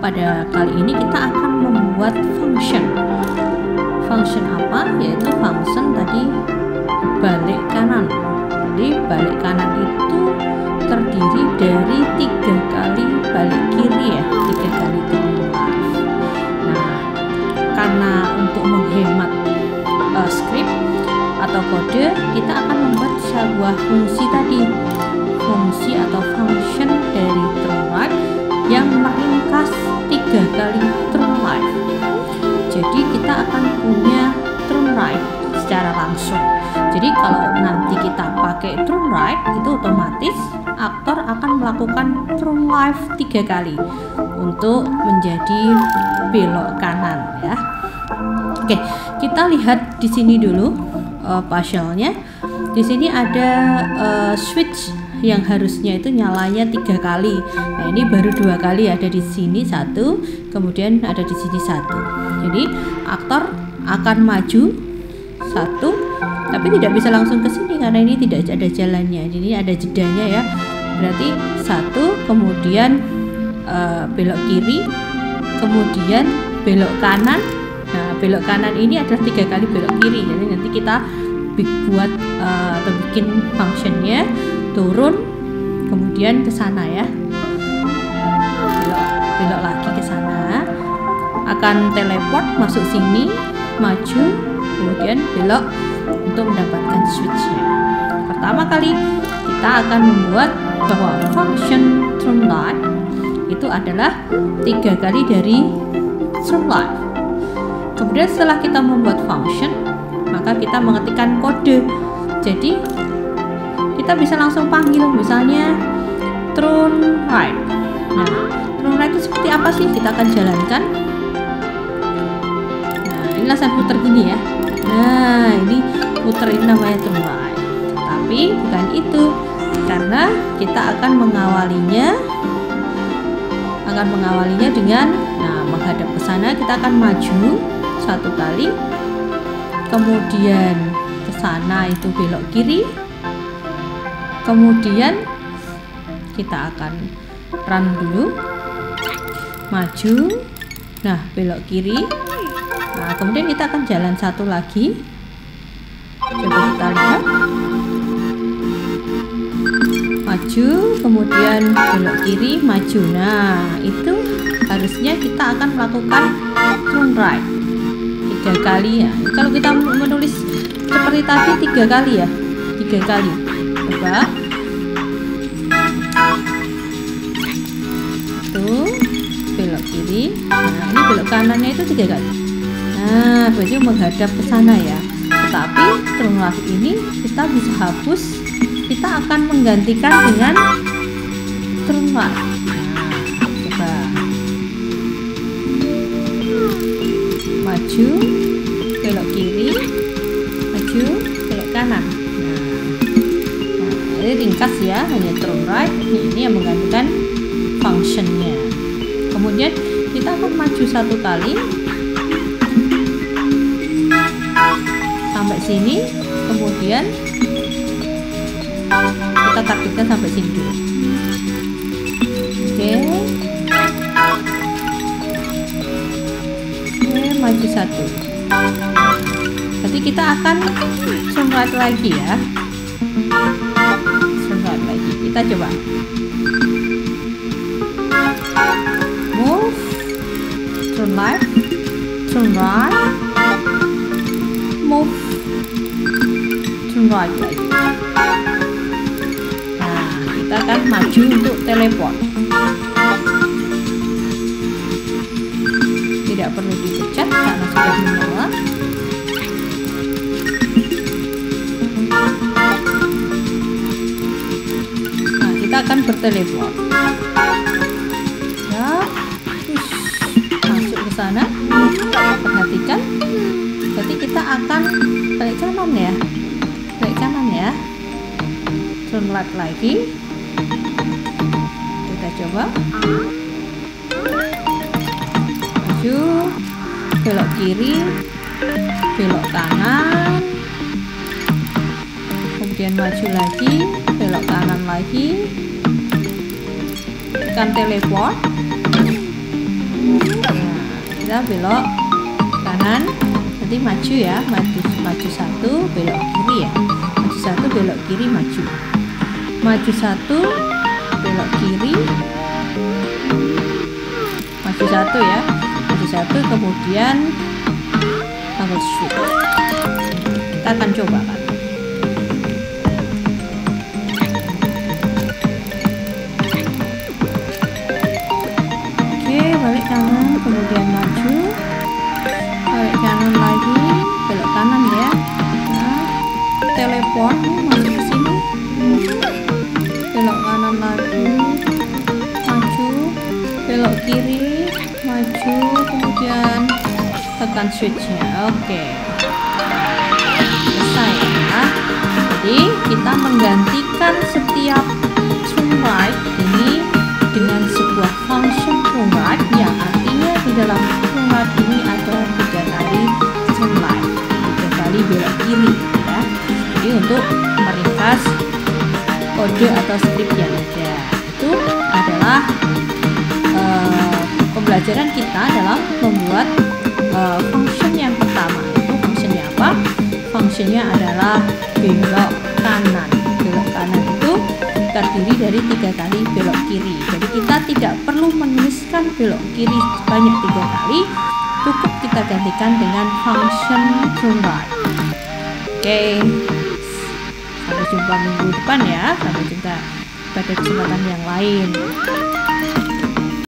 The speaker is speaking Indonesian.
pada kali ini kita akan membuat function. Function apa? Yaitu function tadi balik kanan. Jadi balik kanan itu terdiri dari tiga kali balik kiri ya, tiga kali turun Nah, karena untuk menghemat uh, script atau kode, kita akan membuat sebuah fungsi tadi, fungsi atau kalau nanti kita pakai turn right itu otomatis aktor akan melakukan turn left tiga kali untuk menjadi belok kanan ya. Oke, kita lihat di sini dulu uh, partialnya. Di sini ada uh, switch yang harusnya itu nyalanya tiga kali. Nah ini baru dua kali ada di sini satu, kemudian ada di sini satu. Jadi aktor akan maju satu, tapi tidak bisa langsung ke sini karena ini tidak ada jalannya. Jadi ada jedanya ya. Berarti satu, kemudian uh, belok kiri, kemudian belok kanan. Nah belok kanan ini adalah tiga kali belok kiri. Jadi nanti kita buat uh, atau bikin functionnya turun kemudian ke sana ya belok belok lagi ke sana akan teleport masuk sini maju kemudian belok untuk mendapatkan switchnya. Pertama kali kita akan membuat bahwa function turn left itu adalah tiga kali dari turn left kemudian setelah kita membuat function maka kita mengetikkan kode. Jadi kita bisa langsung panggil misalnya turn right nah turn right itu seperti apa sih? Kita akan jalankan. Nah inilah saya putar gini ya. Nah ini putar ini namanya right tapi bukan itu karena kita akan mengawalinya akan mengawalinya dengan nah menghadap ke sana kita akan maju satu kali. Kemudian ke sana itu belok kiri. Kemudian kita akan run dulu maju nah belok kiri. Nah kemudian kita akan jalan satu lagi coba kita lihat maju kemudian belok kiri maju. Nah itu harusnya kita akan melakukan turn right. Tiga kali ya. Kalau kita menulis seperti tadi tiga kali ya. Tiga kali. Coba. Tuh belok kiri. Nah ini belok kanannya itu tiga kali. Nah berarti menghadap ke sana ya. Tetapi setelah ini kita bisa hapus kita akan menggantikan dengan turn nah, coba. Maju belok kiri. Maju belok kanan. Jadi ringkas ya hanya turn right. Ini yang menggantikan functionnya. Kemudian kita akan maju satu kali sini kemudian kita targetkan sampai sini dulu. Oke. Oke maju satu. Jadi kita akan right lagi ya. Kita coba. Move. Turn left right lagi nah kita akan maju untuk teleport. Tidak perlu dipecat karena sudah menyala kita akan bertelepon ya masuk ke sana. Perhatikan. Berarti kita akan balik kanan ya kanan ya. Turn left lagi. Kita coba. Maju. Belok kiri. Belok kanan. Kemudian maju lagi. Belok kanan lagi. Tekan teleport. Kita belok nanti maju ya maju maju satu belok kiri ya. Maju satu belok kiri maju. Maju satu belok kiri. Maju satu ya maju satu kemudian tanggal shift kita akan coba kan oke balik kanan kemudian maju masuk ke sini. Belok kanan lagi maju. Belok kiri maju. Kemudian tekan switchnya. Oke. Selesai ya. Jadi kita menggantikan setiap turn right ini dengan sebuah function turn right yang artinya di dalam turn right ini ada tiga kali turn right. Tiga kali belok kiri kode atau script yang ada itu adalah uh, pembelajaran kita dalam membuat uh, function yang pertama. Itu functionnya apa? Functionnya adalah belok kanan. Belok kanan itu terdiri dari tiga kali belok kiri. Jadi kita tidak perlu menuliskan belok kiri sebanyak tiga kali. Cukup kita gantikan dengan function turn right oke. okay. Jumpa minggu depan ya. Sampai jumpa pada kesempatan yang lain